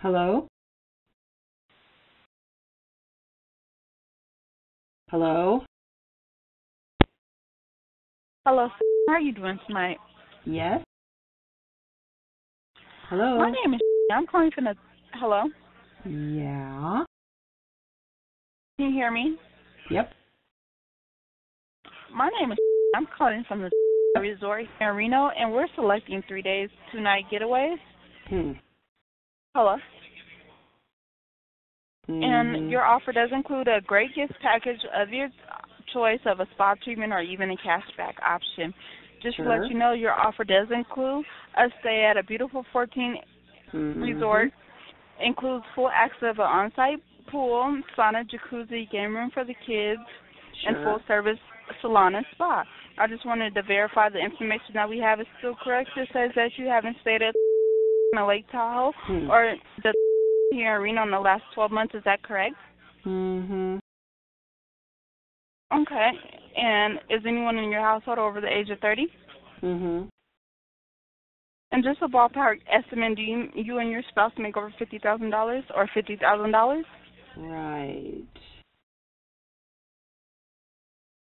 Hello? Hello? Hello. How are you doing tonight? Yes? Hello? My name is. I'm calling from the. Hello. Yeah. Can you hear me? Yep. My name is. I'm calling from the resort in Reno, and we're selecting three days, two night getaways. Hmm. Hello. And your offer does include a great gift package of your choice of a spa treatment or even a cashback option. Just to let you know, your offer does include a stay at a beautiful 14 Mhm. resort, includes full access of an on-site pool, sauna, jacuzzi, game room for the kids, and full service salon and spa. I just wanted to verify the information that we have is still correct. It says that you haven't stayed at the Lake Tahoe Hmm. or the here in Reno in the last 12 months. Is that correct? Mhm. Okay. And is anyone in your household over the age of 30? Mhm. And just a ballpark estimate, do you, you and your spouse make over $50,000 or $50,000? Right.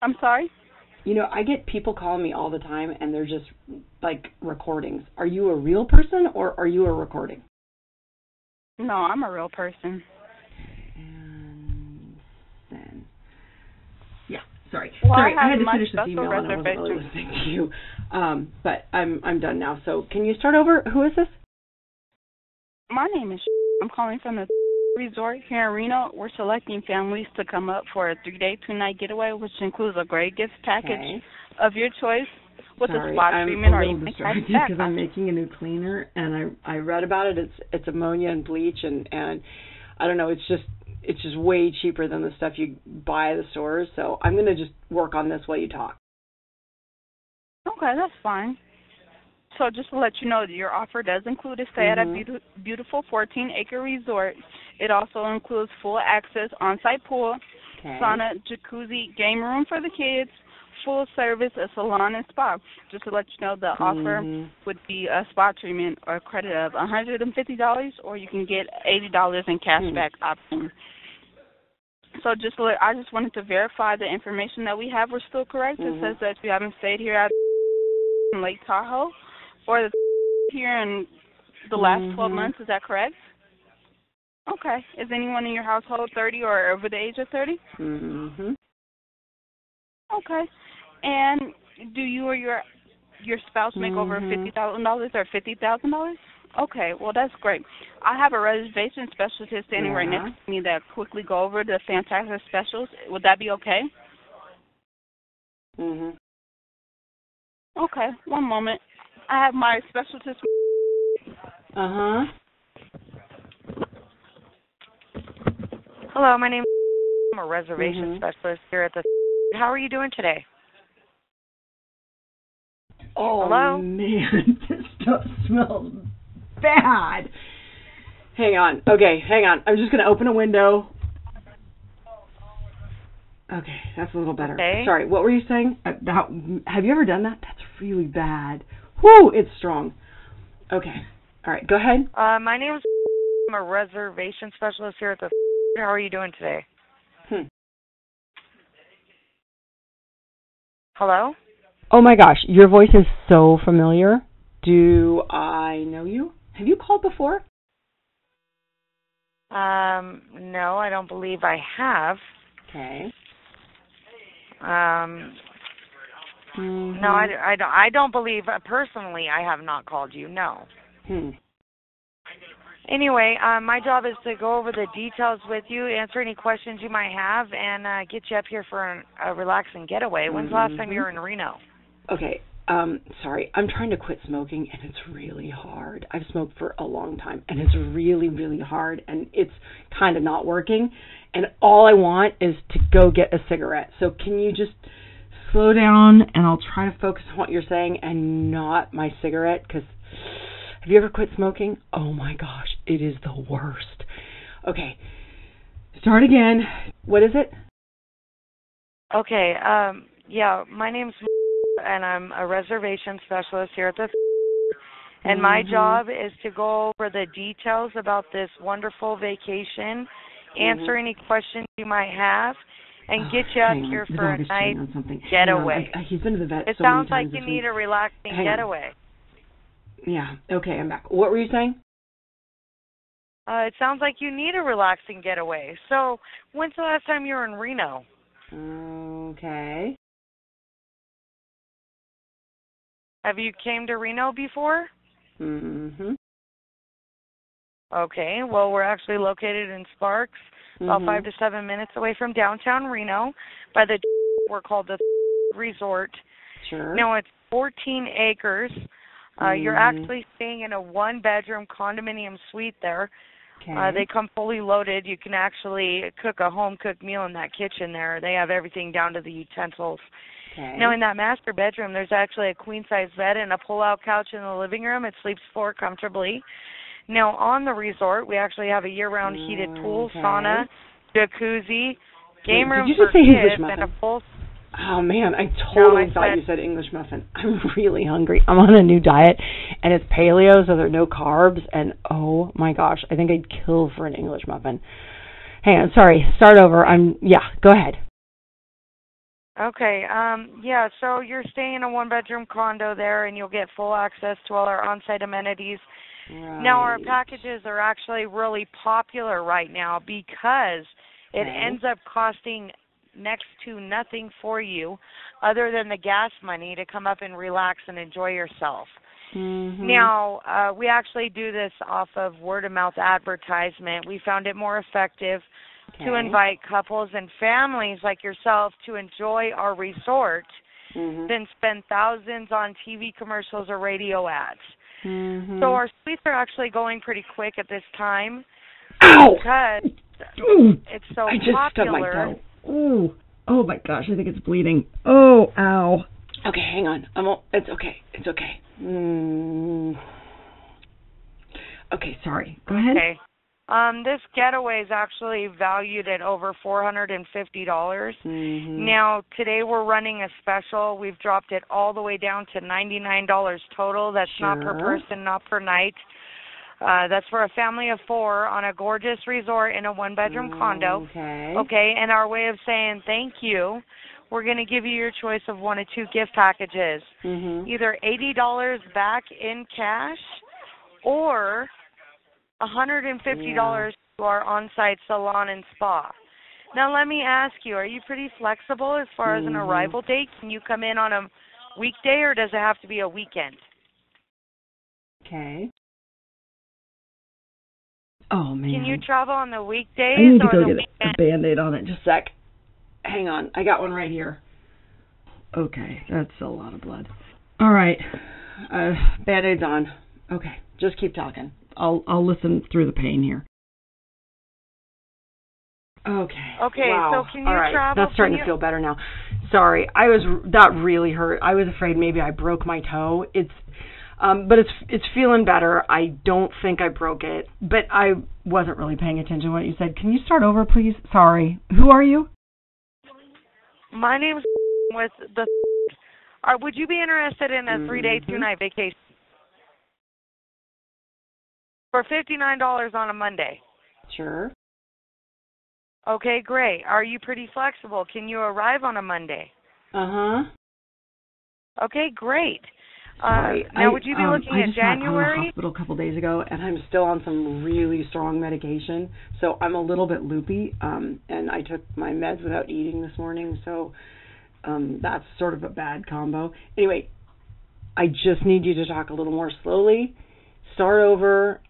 I'm sorry? You know, I get people calling me all the time and they're just like recordings. Are you a real person or are you a recording? No, I'm a real person. And then Yeah, sorry. Well, sorry, I I, had to finish this email and I wasn't really listening to you. Um, but I'm I'm done now. So can you start over? Who is this? My name is. I'm calling from the resort here in Reno. We're selecting families to come up for a three-day, two-night getaway, which includes a great gift package Okay. of your choice with Sorry, a spa I'm treatment a or little even because I'm making a new cleaner and I I read about it. It's it's ammonia and bleach and and I don't know. It's just it's just way cheaper than the stuff you buy at the stores. So I'm gonna just work on this while you talk. Okay, that's fine. So just to let you know, your offer does include a stay at a Mhm. beautiful, beautiful 14-acre resort. It also includes full access on-site pool, Okay. sauna, jacuzzi, game room for the kids, full service, a salon and spa. Just to let you know, the offer Mhm. would be a spa treatment or a credit of $150, or you can get $80 in cashback option. So just let, I just wanted to verify the information that we have was still correct. Mhm. It says that you haven't stayed here at Lake Tahoe or the here in the last 12 Mhm. months. Is that correct? Okay. Is anyone in your household 30 or over the age of 30? Mhm. Okay. And do you or your your spouse make over Mhm. fifty thousand dollars or fifty thousand dollars? Okay, well that's great. I have a reservation specialist standing right Yeah. next to me that quickly go over the fantastic specials. Would that be okay? Mhm. Okay, one moment. I have my specialist. Uh huh. Hello, my name is I'm a reservation Mhm. specialist here at the How are you doing today? Oh Hello? man, this stuff smells bad. Hang on. Okay, hang on. I'm just gonna open a window. Okay, that's a little better. Okay. Sorry, what were you saying? Uh, That, have you ever done that? That's really bad. Whoo, it's strong. Okay. All right, go ahead. Uh my name is I'm a reservation specialist here at the How are you doing today? Hmm. Hello? Oh my gosh, your voice is so familiar. Do I know you? Have you called before? Um no, I don't believe I have. Okay. Um Mhm. no, I, I don't I don't believe uh, personally I have not called you. No. Hmm. Anyway, um, my job is to go over the details with you, answer any questions you might have, and uh, get you up here for an, a relaxing getaway. When's the last time you were in Reno? Okay. Um, sorry, I'm trying to quit smoking and it's really hard. I've smoked for a long time and it's really, really hard and it's kind of not working. And all I want is to go get a cigarette. So can you just slow down and I'll try to focus on what you're saying and not my cigarette? Because have you ever quit smoking? Oh my gosh, it is the worst. Okay. Start again. What is it? Okay. Um, yeah, my name's and I'm a reservation specialist here at the and my Mhm. job is to go over the details about this wonderful vacation, answer Mhm. any questions you might have, and Oh, get you out on. here The for a night on getaway. on. I, I, he's been to the vet It so sounds like you need a relaxing Hang on. Yeah. Okay, I'm back. What were you saying? Uh, it sounds like you need a relaxing getaway. So, when's the last time you were in Reno? Okay. Have you came to Reno before? Mhm. Okay. Well, we're actually located in Sparks, about Mhm. five to seven minutes away from downtown Reno, by the we're called the Resort. Sure. Now it's 14 acres. Uh, You're Mhm. actually staying in a one-bedroom condominium suite there. okay. Uh, they come fully loaded. You can actually cook a home cooked meal in that kitchen there. They have everything down to the utensils. okay. Now in that master bedroom, there's actually a queen size bed and a pull out couch in the living room. It sleeps four comfortably. Now on the resort, we actually have a year round heated pool, Okay. sauna, jacuzzi, game Wait, room for just say English kids, and a full. Oh man, I totally I thought said- you said English muffin. I'm really hungry. I'm on a new diet and it's paleo so there are no carbs and oh my gosh, I think I'd kill for an English muffin. Hang on, sorry. Start over. I'm yeah, go ahead. Okay. Um. Yeah. So you're staying in a one bedroom condo there, and you'll get full access to all our on site amenities. Now our packages are actually really popular right now because it Okay. ends up costing next to nothing for you other than the gas money to come up and relax and enjoy yourself. Mhm. Now, uh, we actually do this off of word of mouth advertisement. We found it more effective to invite couples and families like yourself to enjoy our resort Mhm. than spend thousands on TV commercials or radio ads. Mhm. So our suites are actually going pretty quick at this time Ow! because Ooh, it's so I just stubbed my popular. toe. Ooh. Oh my gosh, I think it's bleeding. Oh, ow. Okay, hang on. I'm all, it's okay. It's okay. Mm. Okay, sorry. Go ahead. Okay. Um, this getaway is actually valued at over four hundred and fifty dollars. Mhm. Now today we're running a special. We've dropped it all the way down to ninety nine dollars total. That's not per person, not per night. Uh, that's for a family of four on a gorgeous resort in a one bedroom condo. Okay. Okay, and our way of saying thank you, we're going to give you your choice of one of two gift packages. Mhm. Either $80 back in cash or $150 to our on-site salon and spa. Now let me ask you, are you pretty flexible as far as an Mhm. arrival date? Can you come in on a weekday or does it have to be a weekend? Okay. Oh man. Can you travel on the weekdays I need to or go the get weekend? a band-aid on it. Just a sec. Hang on. I got one right here. Okay, that's a lot of blood. All right. Uh, band-aid's on. Okay, just keep talking. I'll I'll listen through the pain here. Okay. Okay, wow. so can you All right. travel That's starting from to feel better now. Sorry, I was that really hurt. I was afraid maybe I broke my toe. It's um but it's it's feeling better. I don't think I broke it, but I wasn't really paying attention to what you said. Can you start over, please? Sorry. Who are you? My name's with the. Are, would you be interested in a three-day, Mhm. two-night vacation for fifty-nine dollars on a Monday? Sure. Okay, great. Are you pretty flexible? Can you arrive on a Monday? Uh-huh. Okay, great. Uh, now, I, would you be um, looking I at just got out of the January? hospital a couple days ago, and I'm still on some really strong medication, so I'm a little bit loopy. Um, and I took my meds without eating this morning, so um, that's sort of a bad combo. Anyway, I just need you to talk a little more slowly. Start over.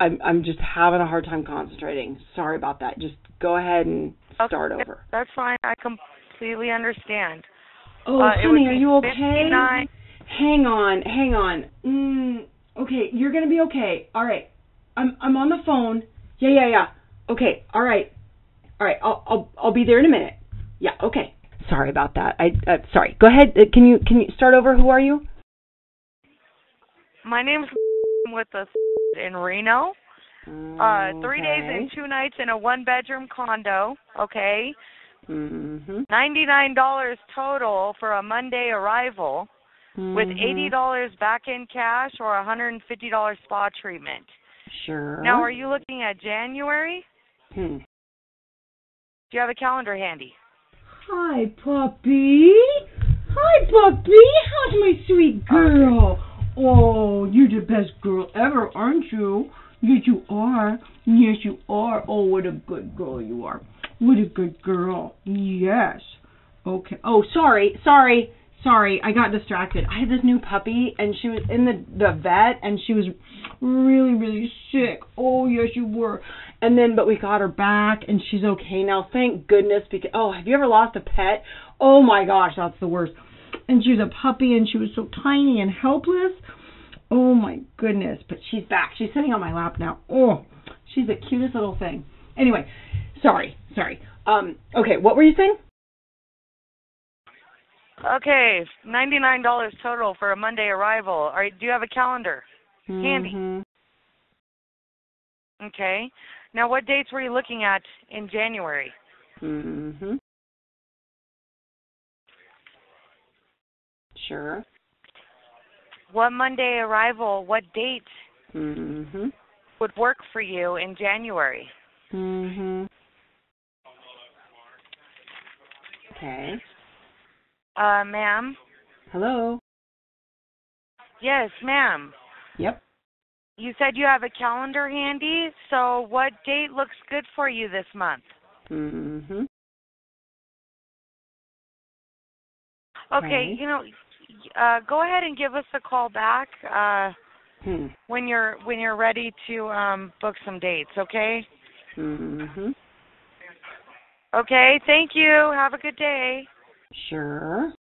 I'm I'm just having a hard time concentrating. Sorry about that. Just go ahead and start Okay, over. That's fine. I completely understand. Oh, Uh, honey, are you okay? 59 Hang on, hang on. Mm, okay, you're gonna be okay. All right, I'm I'm on the phone. Yeah, yeah, yeah. Okay, all right, all right. I'll I'll I'll be there in a minute. Yeah, okay. Sorry about that. I uh, sorry. Go ahead. Uh, Can you can you start over? Who are you? My name's with the in Reno. Uh, three days and two nights in a one-bedroom condo. Okay. Mm-hmm. Ninety-nine dollars total for a Monday arrival. With Mhm. eighty dollars back in cash or a hundred and fifty dollars spa treatment. Sure. Now, are you looking at January? Hmm. Do you have a calendar handy? Hi, puppy. Hi, puppy. How's my sweet girl? Oh, you're the best girl ever, aren't you? Yes, you are. Yes, you are. Oh, what a good girl you are. What a good girl. Yes. Okay. Oh, sorry, sorry, sorry. I got distracted. I had this new puppy, and she was in the the vet, and she was really, really sick. Oh, yes, you were. And then, but we got her back, and she's okay now. Thank goodness. Because oh, have you ever lost a pet? Oh my gosh, that's the worst. And she was a puppy, and she was so tiny and helpless. Oh my goodness. But she's back. She's sitting on my lap now. Oh, she's the cutest little thing. Anyway, sorry, sorry. Um, okay, what were you saying? Okay, ninety nine dollars total for a Monday arrival. All right, do you have a calendar? Handy. Mhm. Okay. Now, what dates were you looking at in January? Mhm. Sure. What Monday arrival? What date Mhm. would work for you in January? Mhm. Okay. Uh, ma'am. Hello. Yes, ma'am. Yep. You said you have a calendar handy, so what date looks good for you this month? Mm-hmm. Okay, Okay. you know, uh, go ahead and give us a call back uh, Hmm. when you're when you're ready to um, book some dates. Okay. Mhm. Okay. Thank you. Have a good day. Sure.